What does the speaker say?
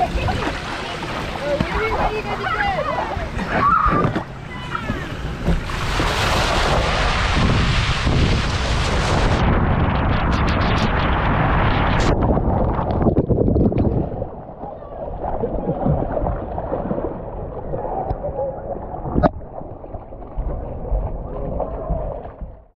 Are we ready to go?